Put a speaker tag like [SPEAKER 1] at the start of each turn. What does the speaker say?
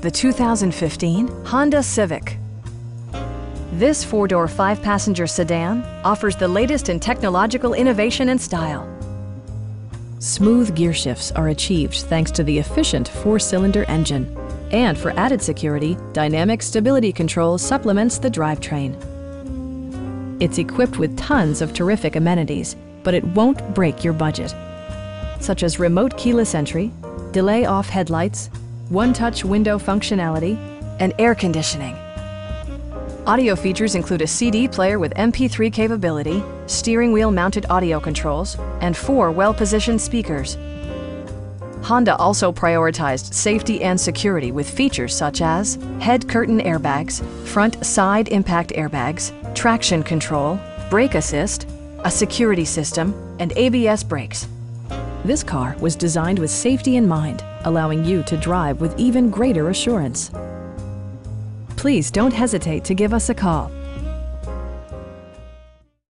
[SPEAKER 1] the 2015 Honda Civic. This four-door, five-passenger sedan offers the latest in technological innovation and style. Smooth gear shifts are achieved thanks to the efficient four-cylinder engine. And for added security, Dynamic Stability Control supplements the drivetrain. It's equipped with tons of terrific amenities, but it won't break your budget. Such as remote keyless entry, delay off headlights, one-touch window functionality, and air conditioning. Audio features include a CD player with MP3 capability, steering wheel mounted audio controls, and four well-positioned speakers. Honda also prioritized safety and security with features such as head curtain airbags, front side impact airbags, traction control, brake assist, a security system, and ABS brakes. This car was designed with safety in mind, allowing you to drive with even greater assurance. Please don't hesitate to give us a call.